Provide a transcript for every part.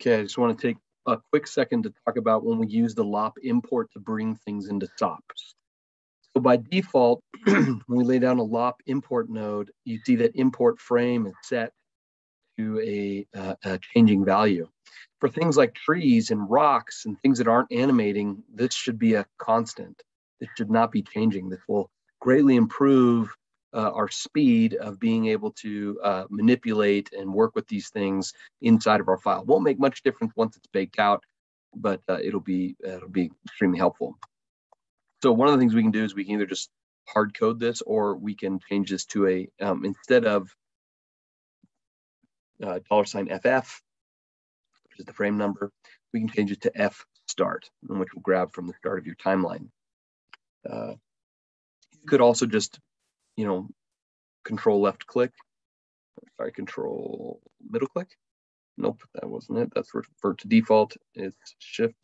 Okay, I just want to take a quick second to talk about when we use the LOP import to bring things into SOPs. So by default, when we lay down a LOP import node, you see that import frame is set to a, uh, a changing value. For things like trees and rocks and things that aren't animating, this should be a constant. This should not be changing. This will greatly improve uh, our speed of being able to uh, manipulate and work with these things inside of our file. Won't make much difference once it's baked out, but uh, it'll be it'll be extremely helpful. So one of the things we can do is we can either just hard code this or we can change this to a um, instead of uh, dollar sign FF, which is the frame number, we can change it to F start, which will grab from the start of your timeline. Uh, you could also just you know, control left click. Sorry, control middle click. Nope, that wasn't it. That's for to default. It's shift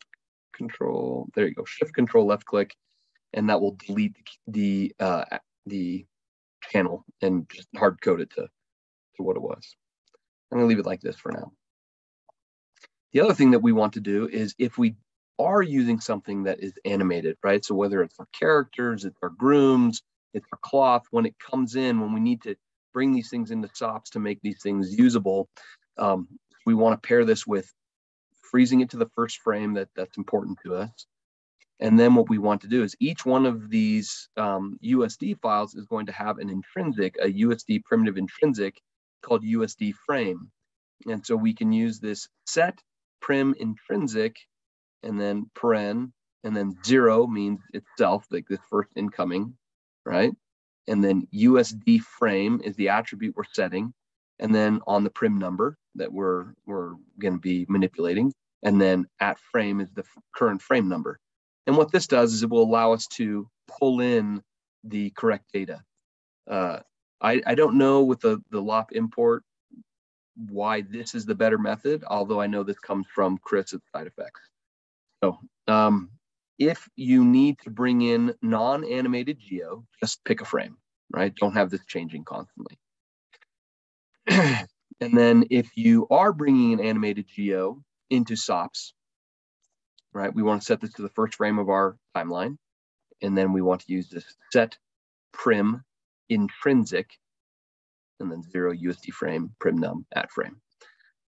control. There you go. Shift control left click, and that will delete the uh, the channel and just hard code it to to what it was. I'm gonna leave it like this for now. The other thing that we want to do is if we are using something that is animated, right? So whether it's our characters, it's our grooms, it's our cloth when it comes in when we need to bring these things into SOPs to make these things usable um, we want to pair this with freezing it to the first frame that that's important to us. And then what we want to do is each one of these um, usd files is going to have an intrinsic a usd primitive intrinsic called usd frame. And so we can use this set prim intrinsic and then paren and then zero means itself like this first incoming right? And then USD frame is the attribute we're setting. And then on the prim number that we're, we're going to be manipulating. And then at frame is the current frame number. And what this does is it will allow us to pull in the correct data. Uh, I, I don't know with the, the LOP import why this is the better method, although I know this comes from Chris at Side Effects. So um, if you need to bring in non-animated geo, just pick a frame, right? Don't have this changing constantly. and then if you are bringing an animated geo into SOPs, right, we want to set this to the first frame of our timeline. And then we want to use this set prim intrinsic and then zero USD frame prim num at frame.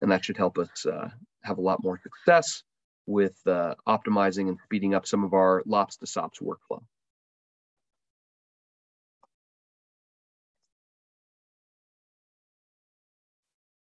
And that should help us uh, have a lot more success with uh, optimizing and speeding up some of our LOPS to SOPs workflow.